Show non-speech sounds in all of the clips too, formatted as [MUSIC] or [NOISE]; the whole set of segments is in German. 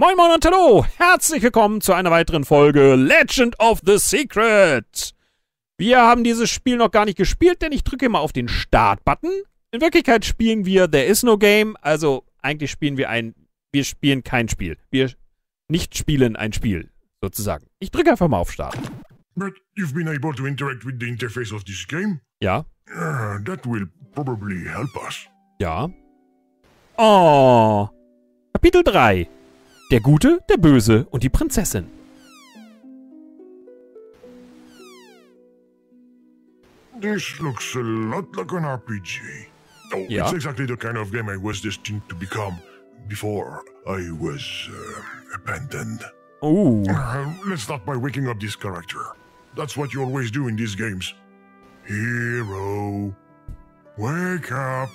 Moin Moin und Hallo! Herzlich willkommen zu einer weiteren Folge Legend of the Secret! Wir haben dieses Spiel noch gar nicht gespielt, denn ich drücke mal auf den Start-Button. In Wirklichkeit spielen wir There is no game, also eigentlich spielen wir ein, wir spielen kein Spiel. Wir nicht spielen ein Spiel, sozusagen. Ich drücke einfach mal auf Start. But you've been able to interact with the interface of this game? Ja, Uh, that will probably help us. ja. Oh. Kapitel 3. Der Gute, der Böse und die Prinzessin. This looks a lot like an RPG. Oh, Yeah. it's exactly the kind of game I was destined to become before I was uh, abandoned. Oh. Uh, let's start by waking up this character. That's what you always do in these games. Hero, wake up!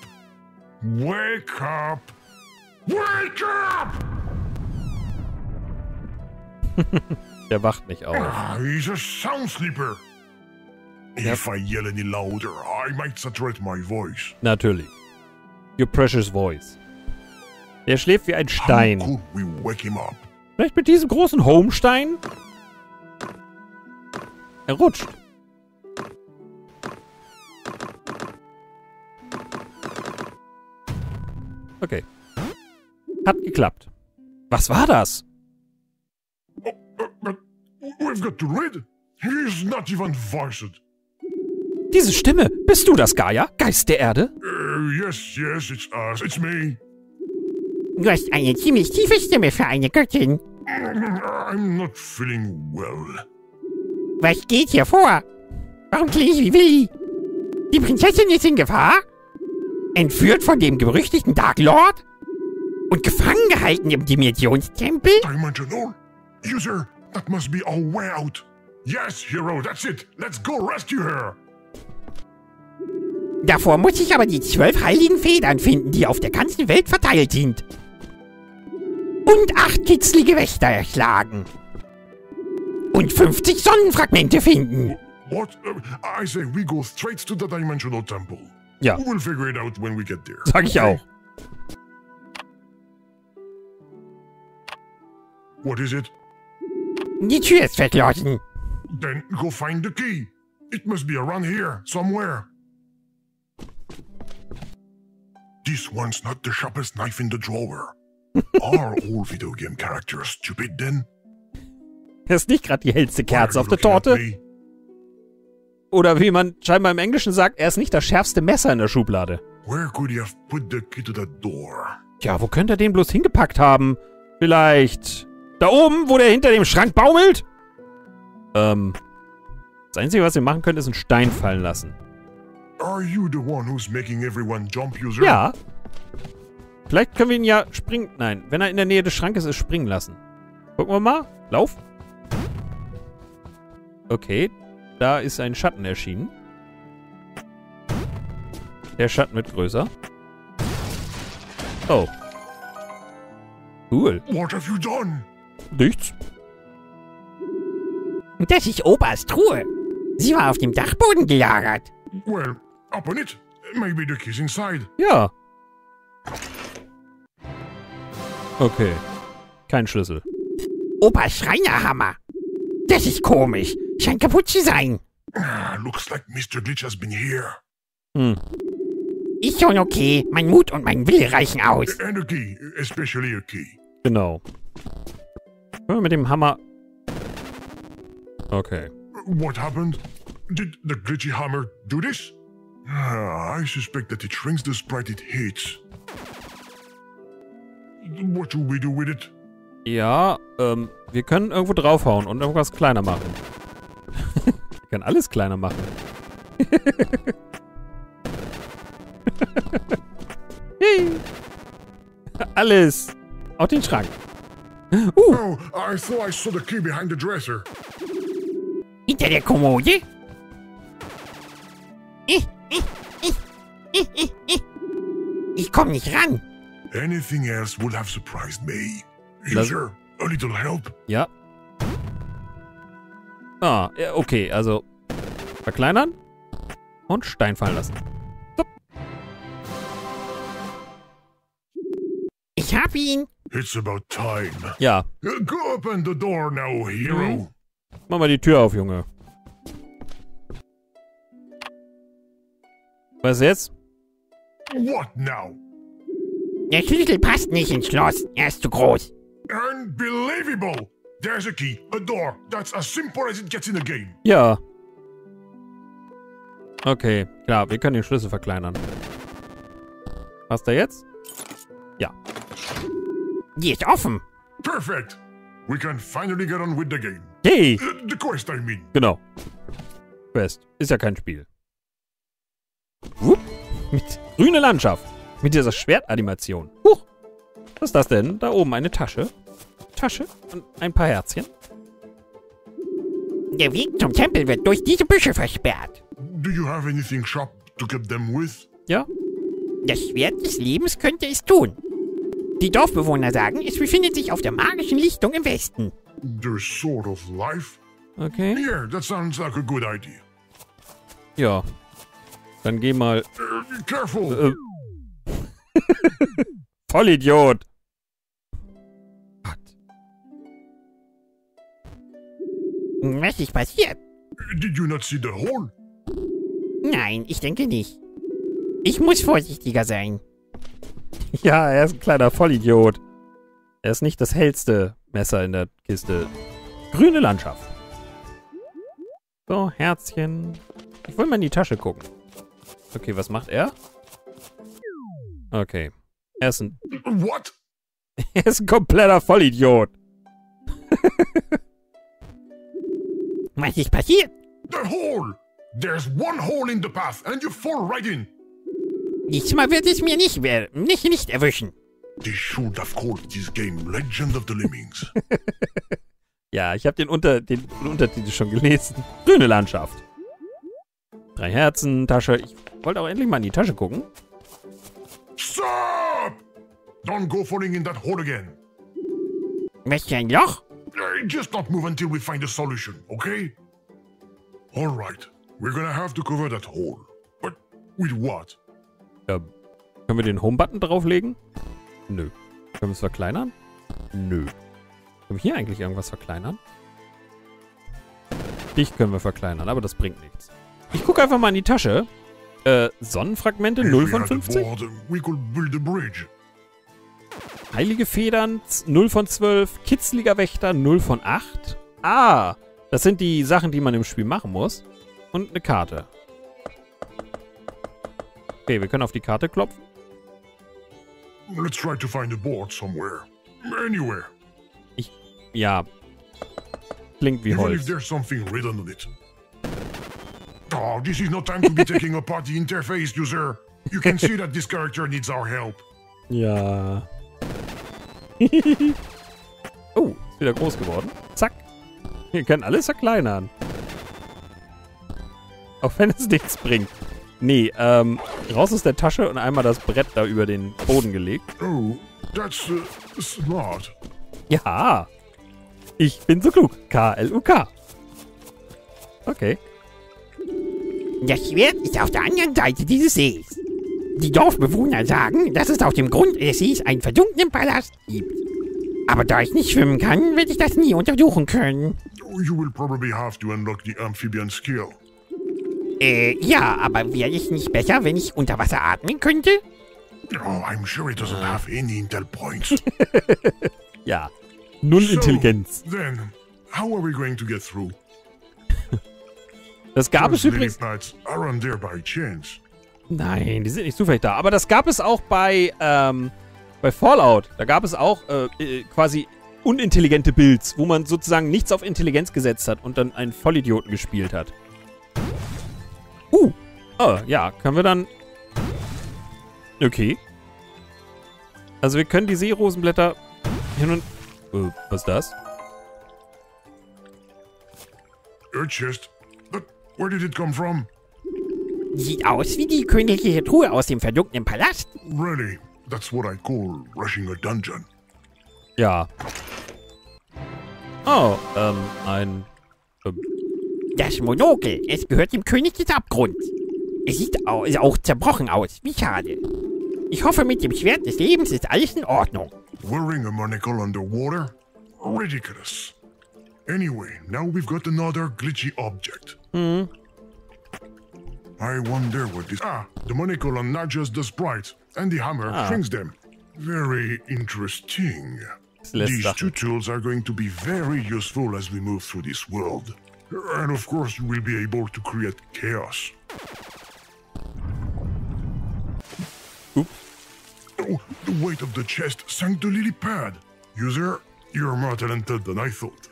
Wake up! Wake up! [LAUGHS] Der wacht nicht auf. Ah, he's a sound sleeper. If I yell any louder, I might saturate my voice. Natürlich. Your precious voice. Der schläft wie ein How Stein. could we wake him up? Vielleicht mit diesem großen Homestein? Er rutscht. Okay. Hat geklappt. Was war das? We've got to read. He's not even voiced. Diese Stimme. Bist du das, Gaia? Geist der Erde? Uh, yes, yes, it's us. It's me. Du hast eine ziemlich tiefe Stimme für eine Göttin. I'm not feeling well. Was geht hier vor? Warum klinge ich wie Willi? Die Prinzessin ist in Gefahr? Entführt von dem berüchtigten Dark Lord? Und gefangen gehalten im Dimensionstempel? Dimensional? User, that must be our way out. Yes, hero, that's it. Let's go rescue her. Davor muss ich aber die zwölf heiligen Federn finden, die auf der ganzen Welt verteilt sind. Und acht kitzlige Wächter erschlagen. Und 50 Sonnenfragmente finden. What? Uh, I say we go straight to the dimensional temple. Ja, We'll figure it out when we get there. sag ich auch. What is it? Die Tür ist verschlossen. Then go find the key. It must be around here, somewhere. This one's not the sharpest knife in the drawer. [LAUGHS] Are all video game characters stupid then? Er ist nicht gerade die hellste Kerze auf der Torte. Oder wie man scheinbar im Englischen sagt, er ist nicht das schärfste Messer in der Schublade. Where could he have put the key to that door? Tja, wo könnte er den bloß hingepackt haben? Vielleicht da oben, wo der hinter dem Schrank baumelt? Ähm, das Einzige, was wir machen können, ist einen Stein fallen lassen. Are you the one who's making everyone jump, user? Ja. Vielleicht können wir ihn ja springen... Nein, wenn er in der Nähe des Schrankes ist, springen lassen. Gucken wir mal. Lauf. Okay, da ist ein Schatten erschienen. Der Schatten wird größer. Oh. Cool. What have you done? Nichts. Das ist Opas Truhe. Sie war auf dem Dachboden gelagert. Well, open it. Maybe the key's inside. Ja. Okay. Kein Schlüssel. Opas Schreinerhammer. Das ist komisch. Scheint kaputt zu sein. Ah, looks like Mr. Glitch has been here. Hm. Ist schon okay. Mein Mut und mein Wille reichen aus. And a key, especially a key. Genau. Können wir mit dem Hammer... Okay. What happened? Did the glitchy hammer do this? Ah, I suspect that it shrinks the sprite it hits. What should we do with it? Ja, ähm, wir können irgendwo draufhauen und irgendwas kleiner machen. [LAUGHS] wir können alles kleiner machen. [LAUGHS] Hey. alles. Auf den Schrank. Uh, Oh, I thought I saw the key behind the dresser. Hinter der Kommode? Ich, ich, ich, ich, ich, ich. Ich komm nicht ran. Anything else would have surprised me. User, a little help? ja. Ah, okay, also verkleinern und Stein fallen lassen. Hab ihn. It's about time. Ja, Go open the door now, hero. mach mal die Tür auf, Junge. Was jetzt? What now? Der Schlüssel passt nicht ins Schloss. Er ist zu groß. Unbelievable! There's a key, a door. That's as simple as it gets in a game. Ja. Okay, klar, wir können den Schlüssel verkleinern. Was da jetzt? Die ist offen. Perfect. We can finally get on with the game. Hey! Uh, the quest, I mean. Genau. Quest. Ist ja kein Spiel. Wupp. Mit grüne Landschaft. Mit dieser Schwertanimation. Huch. Was ist das denn? Da oben eine Tasche. Tasche und ein paar Herzchen. Der Weg zum Tempel wird durch diese Büsche versperrt. Do you have anything sharp to cut them with? Ja? Das Schwert des Lebens könnte es tun. Die Dorfbewohner sagen, es befindet sich auf der magischen Lichtung im Westen. The sword of life? Okay. Yeah, that sounds like a good idea. Ja. Dann geh mal. Uh, careful. Äh. [LAUGHS] Vollidiot. Gott. Was ist passiert? Did you not see the hole? Nein, ich denke nicht. Ich muss vorsichtiger sein. [LAUGHS] Ja, er ist ein kleiner Vollidiot. Er ist nicht das hellste Messer in der Kiste. Grüne Landschaft. So, Herzchen. Ich will mal in die Tasche gucken. Okay, was macht er? Okay. Er ist ein, What? [LAUGHS] er ist ein kompletter Vollidiot. Was ist passiert? The hole! There's one hole in the path, and you fall right in. Diesmal wird es mir nicht, wer- nicht, nicht erwischen. They should have called this game Legend of the Lemmings. [LAUGHS] Ja, ich habe den, Unter, den Untertitel schon gelesen. Grüne Landschaft. Drei Herzen, Tasche. Ich wollte auch endlich mal in die Tasche gucken. Stop! Don't go falling in that hole again. Was für ein Loch? Just not move until we find a solution, okay? Alright, we're gonna have to cover that hole. But with what? Ja, können wir den Home-Button drauflegen? Nö. Können wir es verkleinern? Nö. Können wir hier eigentlich irgendwas verkleinern? Dich können wir verkleinern, aber das bringt nichts. Ich gucke einfach mal in die Tasche. Äh, Sonnenfragmente If 0 we von had a 50? board, we could build a bridge. Heilige Federn 0 von 12. Kitzliger Wächter 0 von 8. Ah, das sind die Sachen, die man im Spiel machen muss. Und eine Karte. Okay, wir können auf die Karte klopfen. Let's try to find a board somewhere. Anywhere. Ja. Klingt wie Even if Holz. there's something written on it. Oh, this is no time to be taking apart the interface, user. You can see that this character needs our help. Ja. [LAUGHS] oh, ist wieder groß geworden. Zack. Wir können alles verkleinern. Auch wenn es nichts bringt. Nee, ähm, raus aus der Tasche und einmal das Brett da über den Boden gelegt. Oh, that's uh, smart. Ja. Ich bin so klug. K-L-U-K. Okay. Das Schwert ist auf der anderen Seite dieses Sees. Die Dorfbewohner sagen, dass es auf dem Grund des Sees einen versunkenen Palast gibt. Aber da ich nicht schwimmen kann, werde ich das nie untersuchen können. You will probably have to unlock the amphibian skill. Äh, ja, aber wäre es nicht besser, wenn ich unter Wasser atmen könnte? Oh, I'm sure it doesn't have any intel points. [LAUGHS] Ja. Null So, Intelligenz. Then, how are we going to get through? Das gab es übrigens. lily pads aren't there by chance. Nein, die sind nicht zufällig da. Aber das gab es auch bei, ähm, bei Fallout. Da gab es auch äh, äh, quasi unintelligente Builds, wo man sozusagen nichts auf Intelligenz gesetzt hat und dann einen Vollidioten gespielt hat. Uh. Oh, ja, können wir dann... Okay. Also wir können die Seerosenblätter hin und... Äh, was ist das? A chest? But where did it come from? Sieht aus wie die königliche Truhe aus dem verdunkten Palast. Really? That's what I call rushing a dungeon. Ja. Oh, ähm, ein... Das Monokel, es gehört dem König des Abgrunds. Es sieht au auch zerbrochen aus, wie schade. Ich hoffe, mit dem Schwert des Lebens ist alles in Ordnung. Wearing a monocle underwater? Ridiculous. Anyway, now we've got another glitchy object. Hm. I wonder what this. Ah, the monocle unlatches the sprites, and the hammer Ah. shrinks them. Very interesting. These two tools are going to be very useful as we move through this world. And of course, you will be able to create chaos. Oops. Oh, the weight of the chest sank the lily pad. User, you're more talented than I thought.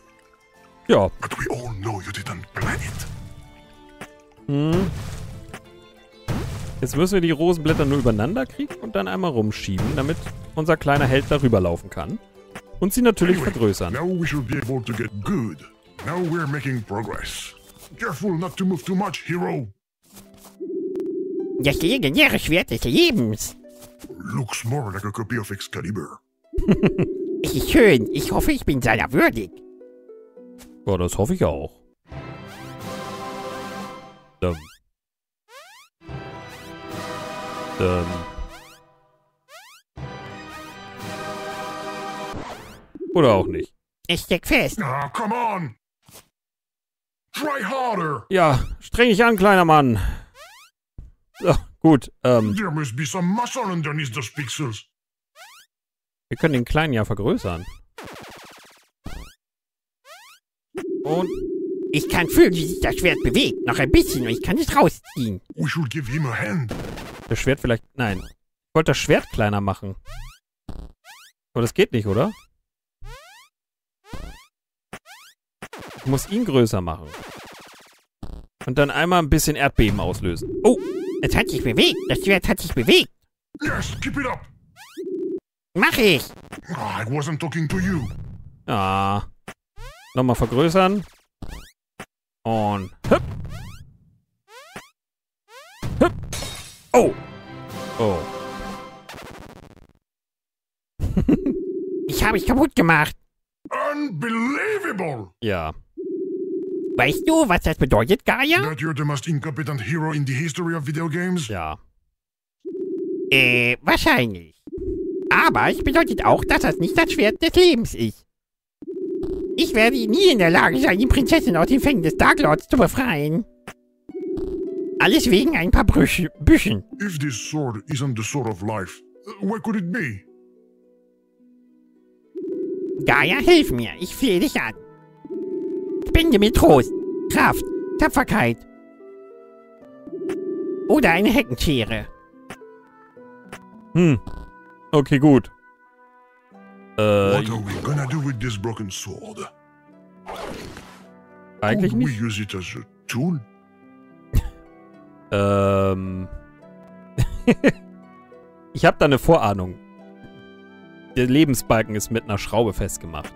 Ja. But we all know you didn't plan it. Hm. Jetzt müssen wir die Rosenblätter nur übereinander kriegen und dann einmal rumschieben, damit unser kleiner Held darüber laufen kann. Und sie natürlich Anyway, vergrößern. Now we should be able to get good. Now we're making progress. Careful not to move too much, hero. Das legendäre Schwert des Lebens. Looks more like a copy of Excalibur. [LAUGHS] Es ist schön. Ich hoffe, ich bin seiner würdig. Ja, das hoffe ich auch. Dum. Dum. Oder auch nicht. Es steckt fest. Ah, come on! Try harder! Ja, streng dich an, kleiner Mann. So, gut. Ähm, There must be some muscle underneath those pixels. wir können den kleinen ja vergrößern. Und Ich kann fühlen, wie sich das Schwert bewegt. Noch ein bisschen und ich kann es rausziehen. We should give him a hand. das Schwert vielleicht... Nein. Ich wollte das Schwert kleiner machen. Aber das geht nicht, oder? Ich muss ihn größer machen. Und dann einmal ein bisschen Erdbeben auslösen. Oh, Es hat sich bewegt. Das Schwert hat sich bewegt. Yes, keep it up! Mach ich. Ah, I wasn't talking to you. Ah. Nochmal vergrößern. Und hüpp. Hüpp. Oh. Oh. Ich habe es kaputt gemacht. Unbelievable! Ja. Weißt du, was das bedeutet, Gaia? That you're the most incompetent hero in the history of video games? Ja. Äh, wahrscheinlich. Aber es bedeutet auch, dass das nicht das Schwert des Lebens ist. Ich werde nie in der Lage sein, die Prinzessin aus den Fängen des Darklords zu befreien. Alles wegen ein paar Brüche, Büschen. If this sword isn't the sword of life, uh, what could it be? Gaia, hilf mir. Ich flehe dich an. Spende mir Trost, Kraft, Tapferkeit. Oder eine Heckenschere. Hm. Okay, gut. Äh, What are we gonna do with this broken sword? eigentlich Could we nicht. use it as a tool? Ähm. [LAUGHS] ich habe da eine Vorahnung. Der Lebensbalken ist mit einer Schraube festgemacht.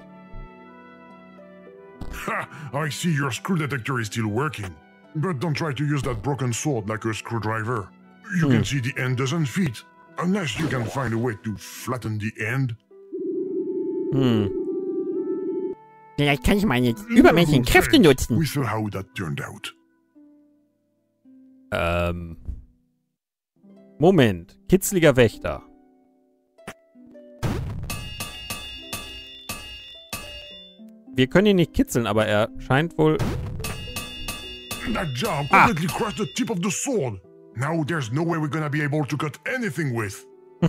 Ha! [LAUGHS] I see your screw detector is still working. But don't try to use that broken sword like a screwdriver. You Hmm. can see the end doesn't fit. Unless you can find a way to flatten the end. Hm. Vielleicht kann ich meine übermenschlichen Kräfte nutzen. We saw how that turned out. Ähm. Moment. Kitzliger Wächter. Wir können ihn nicht kitzeln, aber er scheint wohl. That jump Ah. completely crushed the tip of the sword. Now there's no way we're gonna be able to cut anything with. [LAUGHS]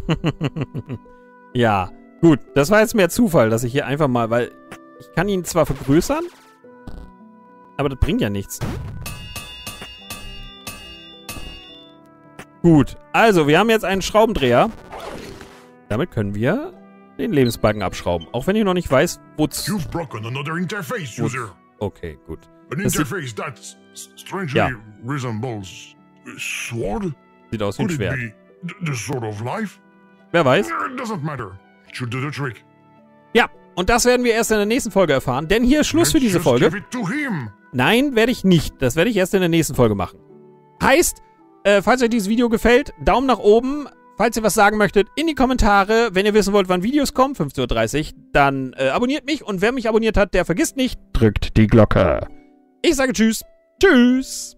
ja, gut. Das war jetzt mehr Zufall, dass ich hier einfach mal, weil ich kann ihn zwar vergrößern, aber das bringt ja nichts. Gut, also wir haben jetzt einen Schraubendreher. Damit können wir den Lebensbalken abschrauben. Auch wenn ich noch nicht weiß, wozu. You've broken another interface, What? user. Okay, gut. An Das interface that strangely Ja. resembles sword. Sieht aus wie ein Schwert. the sword of life? Wer weiß. It doesn't matter. Should do the trick. Ja, und das werden wir erst in der nächsten Folge erfahren, denn hier ist Schluss für diese Folge. Nein, werde ich nicht. Das werde ich erst in der nächsten Folge machen. Heißt, äh, falls euch dieses Video gefällt, Daumen nach oben. Falls ihr was sagen möchtet, in die Kommentare. Wenn ihr wissen wollt, wann Videos kommen, 15.30 Uhr, dann äh, abonniert mich. Und wer mich abonniert hat, der vergisst nicht, drückt die Glocke. Ich sage Tschüss. Tschüss.